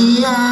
veraniabu